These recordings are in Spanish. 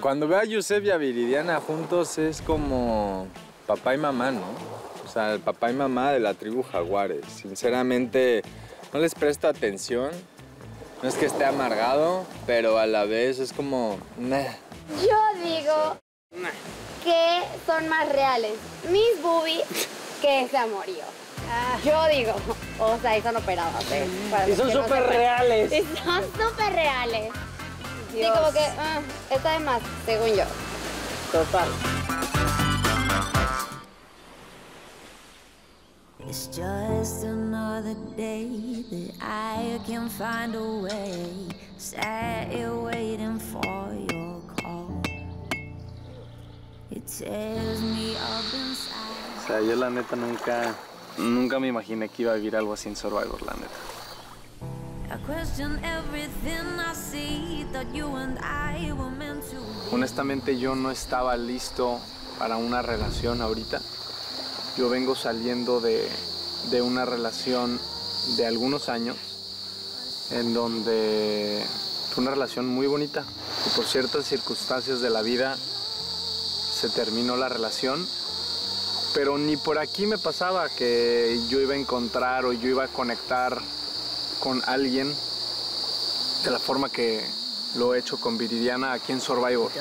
Cuando veo a Yusef y a Viridiana juntos es como papá y mamá, ¿no? O sea, el papá y mamá de la tribu Jaguares. Sinceramente, no les presto atención. No es que esté amargado, pero a la vez es como... Yo digo que son más reales mis boobies que ese amorío. Ah. Yo digo, o sea, y son operadas, ¿eh? y son súper reales. Y son súper reales. Sí, como que ah, está de más, según yo. Total. It's just another day that I can find a way. Sat here waiting for your call. It tears me up inside. O sea, yo la neta nunca, nunca me imaginé que iba a vivir algo así en Survivor, la neta. Honestamente yo no estaba listo para una relación ahorita. Yo vengo saliendo de, de una relación de algunos años en donde fue una relación muy bonita. Y por ciertas circunstancias de la vida se terminó la relación, pero ni por aquí me pasaba que yo iba a encontrar o yo iba a conectar con alguien de la forma que lo he hecho con Viridiana aquí en Survivor.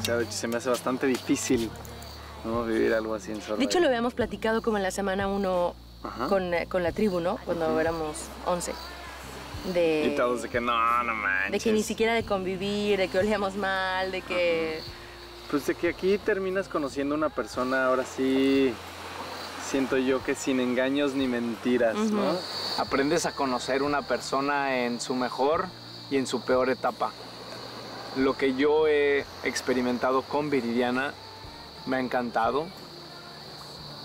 O sea, se me hace bastante difícil ¿no? vivir algo así en Survivor. De hecho, lo habíamos platicado como en la semana 1 con, con, la tribu, ¿no? Cuando éramos 11. De, y todos de que no, no manches. De que ni siquiera de convivir, de que olíamos mal, de que... Pues de que aquí terminas conociendo a una persona ahora sí siento yo que sin engaños ni mentiras, ¿no? Aprendes a conocer una persona en su mejor y en su peor etapa. Lo que yo he experimentado con Viridiana me ha encantado.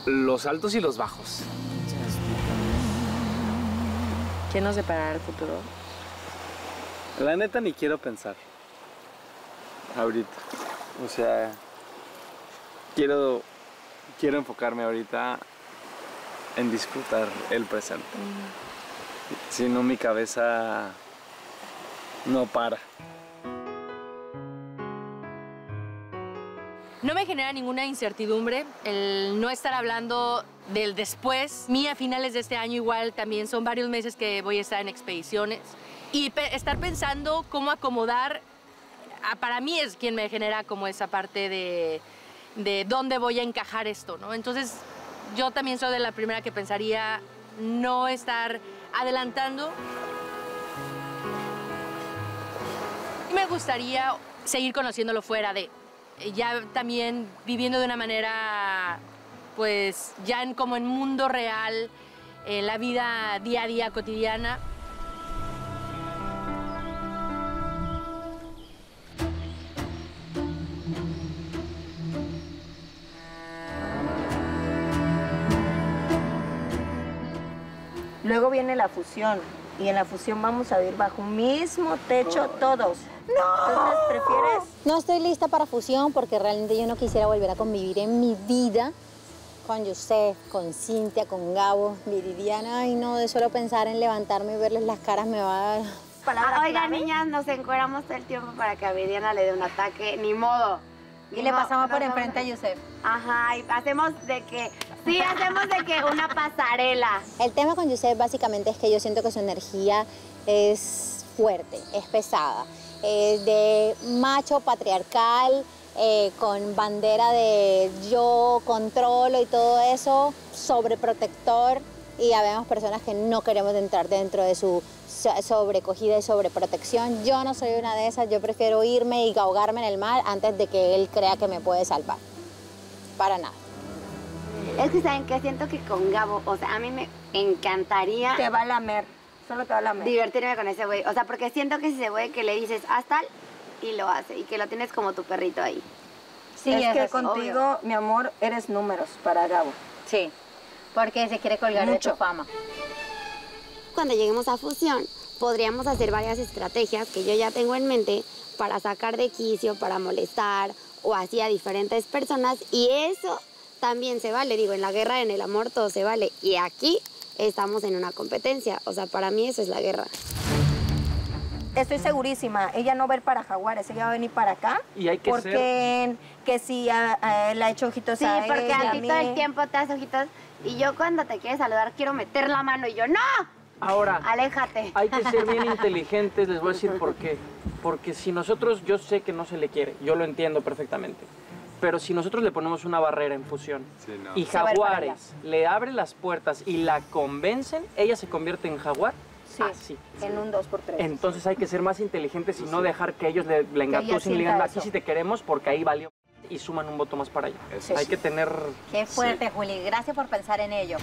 Los altos y los bajos. ¿Qué nos deparará el futuro? La neta ni quiero pensar. Ahorita. O sea, quiero, quiero enfocarme ahorita en disfrutar el presente. Si no, mi cabeza no para. No me genera ninguna incertidumbre el no estar hablando del después. Mí a finales de este año igual también son varios meses que voy a estar en expediciones y estar pensando cómo acomodar, para mí es quien me genera como esa parte de, de dónde voy a encajar esto, ¿no? Entonces yo también soy de la primera que pensaría no estar adelantando. Me gustaría seguir conociéndolo fuera de, ya también viviendo de una manera, pues ya en, como en mundo real, en la vida día a día cotidiana. Luego viene la fusión y en la fusión vamos a vivir bajo un mismo techo todos. ¡No! Entonces, ¿prefieres? No estoy lista para fusión porque realmente yo no quisiera volver a convivir en mi vida con Yusef, con Cintia, con Gabo, Viridiana. Ay, no, de solo pensar en levantarme y verles las caras me va a dar... Ah, oiga, niñas, nos encueramos todo el tiempo para que a Viridiana le dé un ataque. Ni modo. Y le pasamos por enfrente a Yusef. Ajá, y hacemos de que, sí, hacemos de que una pasarela. El tema con Yusef básicamente es que yo siento que su energía es fuerte, es pesada. Es de macho patriarcal, eh, con bandera de yo controlo y todo eso, sobreprotector. Y habemos personas que no queremos entrar dentro de su sobrecogida y sobreprotección. Yo no soy una de esas, yo prefiero irme y ahogarme en el mar antes de que él crea que me puede salvar. Para nada. Es que saben que siento que con Gabo, o sea, a mí me encantaría. Te va a lamer, solo te va a lamer. Divertirme con ese güey. O sea, porque siento que ese güey que le dices haz tal y lo hace y que lo tienes como tu perrito ahí. Sí, es, que contigo, mi amor, eres números para Gabo. Sí, porque se quiere colgar Mucho. de tu fama cuando lleguemos a fusión, podríamos hacer varias estrategias que yo ya tengo en mente para sacar de quicio, para molestar o así a diferentes personas y eso también se vale. Digo, en la guerra, en el amor, todo se vale. Y aquí estamos en una competencia. O sea, para mí eso es la guerra. estoy segurísima, ella no va a ir para Jaguares, ella va a venir para acá. Y hay que porque que si a- a él ha hecho ojitos Sí, a porque ella, a ti todo el tiempo te hace ojitos y yo cuando te quiere saludar quiero meter la mano y yo, ¡no! Ahora, Aléjate. hay que ser bien inteligentes, les voy a decir por qué. Porque si nosotros, yo sé que no se le quiere, yo lo entiendo perfectamente. Pero si nosotros le ponemos una barrera en fusión Sí, no. y Jaguares le abre las puertas y la convencen, ella se convierte en Jaguar. Sí, Así. en un 2x3. Entonces hay que ser más inteligentes y no dejar que ellos le, le engatusen y le digan aquí si te queremos porque ahí valió y suman un voto más para allá. Hay sí. que tener Qué fuerte, Juli. Gracias por pensar en ello.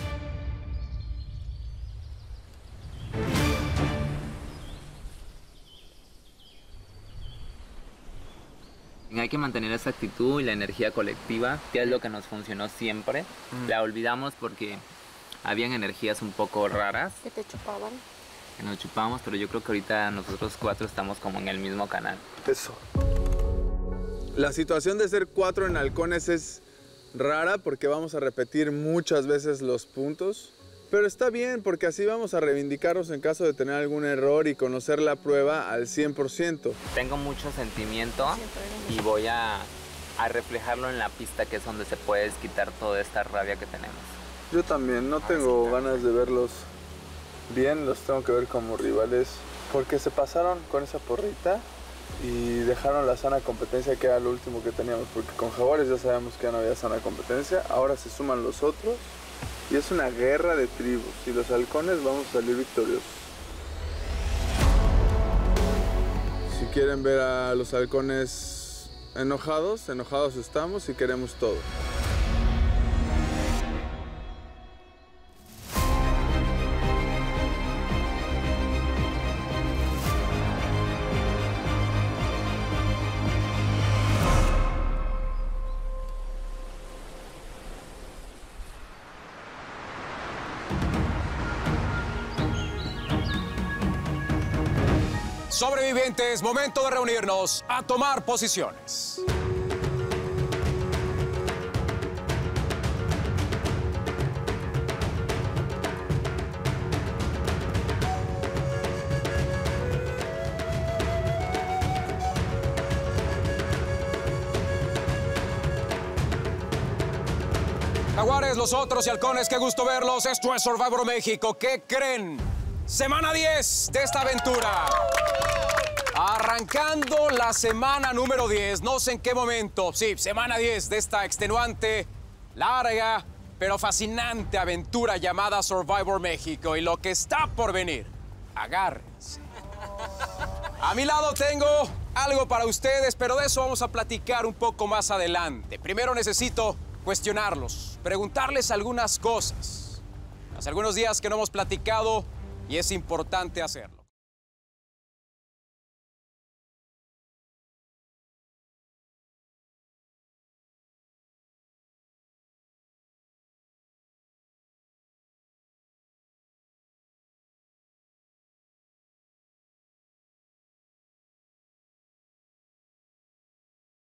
Hay que mantener esa actitud y la energía colectiva, que es lo que nos funcionó siempre. La olvidamos porque habían energías un poco raras Que te chupaban. que nos chupamos, pero yo creo que ahorita nosotros cuatro estamos como en el mismo canal. Eso. La situación de ser cuatro en halcones es rara porque vamos a repetir muchas veces los puntos. Pero está bien porque así vamos a reivindicarnos en caso de tener algún error y conocer la prueba al 100%. Tengo mucho sentimiento y voy a, a reflejarlo en la pista, que es donde se puede quitar toda esta rabia que tenemos. Yo también no tengo ganas de verlos bien, los tengo que ver como rivales porque se pasaron con esa porrita y dejaron la sana competencia que era lo último que teníamos porque con Jaguares ya sabemos que ya no había sana competencia, ahora se suman los otros y es una guerra de tribus y los halcones vamos a salir victoriosos. Si quieren ver a los halcones enojados, enojados estamos y queremos todo. Sobrevivientes, momento de reunirnos a tomar posiciones. Jaguares, los otros y halcones, qué gusto verlos. Esto es Survivor México. ¿Qué creen? Semana 10 de esta aventura. Arrancando la semana número 10, no sé en qué momento, sí, semana 10 de esta extenuante, larga, pero fascinante aventura llamada Survivor México y lo que está por venir. Agárrense. A mi lado tengo algo para ustedes, pero de eso vamos a platicar un poco más adelante. Primero necesito cuestionarlos, preguntarles algunas cosas. Hace algunos días que no hemos platicado y es importante hacerlo.